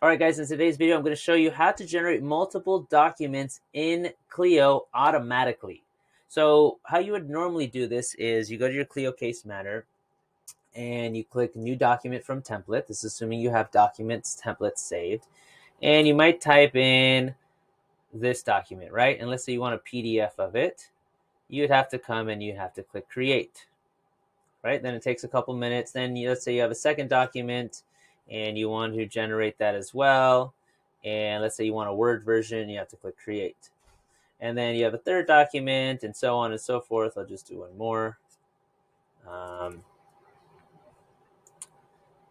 All right, guys, in today's video, I'm going to show you how to generate multiple documents in Clio automatically. So how you would normally do this is you go to your Clio Case Manager and you click New Document from Template. This is assuming you have documents templates saved. And you might type in this document, right? And let's say you want a PDF of it. You'd have to come and you have to click Create, right? Then it takes a couple minutes. Then you, let's say you have a second document and you want to generate that as well. And let's say you want a Word version, you have to click create. And then you have a third document and so on and so forth. I'll just do one more. Um,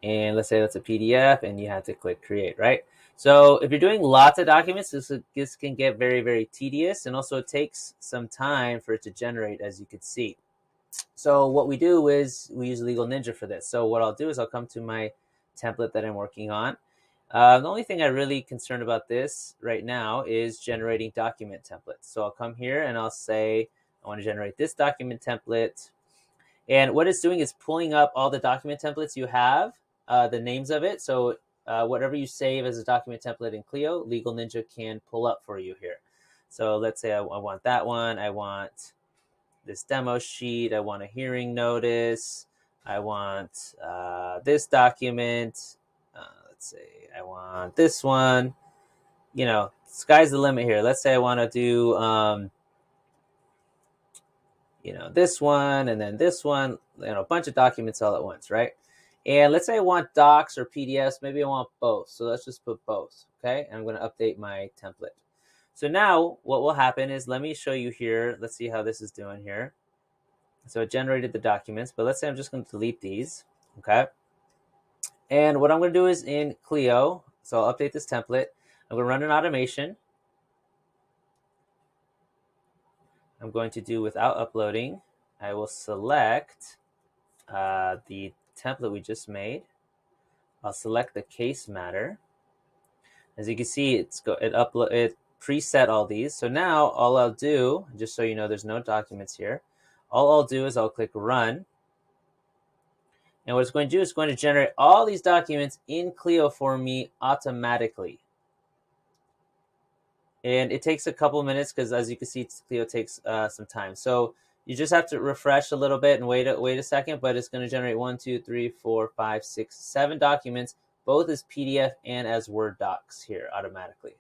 and let's say that's a PDF and you have to click create, right? So if you're doing lots of documents, this, this can get very, very tedious and also it takes some time for it to generate as you can see. So what we do is we use Legal Ninja for this. So what I'll do is I'll come to my template that I'm working on. Uh, the only thing I'm really concerned about this right now is generating document templates. So I'll come here and I'll say, I want to generate this document template. And what it's doing is pulling up all the document templates you have, uh, the names of it. So uh, whatever you save as a document template in Clio, Legal Ninja can pull up for you here. So let's say I, I want that one. I want this demo sheet. I want a hearing notice. I want uh, this document. Uh, let's see, I want this one. You know, sky's the limit here. Let's say I want to do, um, you know, this one and then this one, you know, a bunch of documents all at once, right? And let's say I want docs or PDFs. Maybe I want both. So let's just put both, okay? And I'm going to update my template. So now what will happen is, let me show you here. Let's see how this is doing here. So it generated the documents, but let's say I'm just going to delete these, okay? And what I'm going to do is in Clio, so I'll update this template. I'm going to run an automation. I'm going to do without uploading. I will select uh, the template we just made. I'll select the case matter. As you can see, it's go it upload it preset all these. So now all I'll do, just so you know, there's no documents here all I'll do is I'll click run. And what it's going to do is going to generate all these documents in Clio for me automatically. And it takes a couple minutes because as you can see, Clio takes uh, some time. So you just have to refresh a little bit and wait a, wait a second, but it's going to generate one, two, three, four, five, six, seven documents, both as PDF and as Word docs here automatically.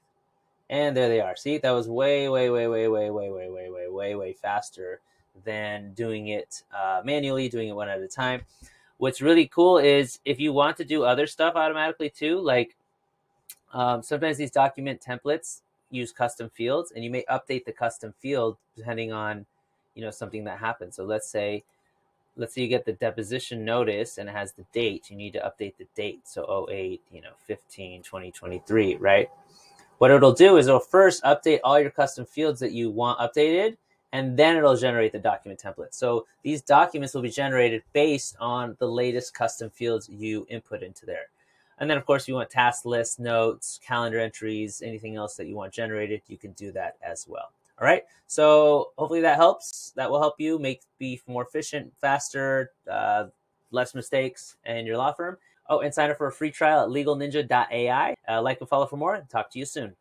And there they are. See, that was way, way, way, way, way, way, way, way, way, way, way faster than doing it uh, manually, doing it one at a time. What's really cool is if you want to do other stuff automatically too, like um, sometimes these document templates use custom fields and you may update the custom field depending on you know something that happens. So let's say let's say you get the deposition notice and it has the date you need to update the date. So 08 you know 15 2023 right? What it'll do is it'll first update all your custom fields that you want updated and then it'll generate the document template. So these documents will be generated based on the latest custom fields you input into there. And then, of course, you want task lists, notes, calendar entries, anything else that you want generated, you can do that as well. All right. So hopefully that helps. That will help you make be more efficient, faster, uh, less mistakes in your law firm. Oh, and sign up for a free trial at legalninja.ai. Uh, like and follow for more. Talk to you soon.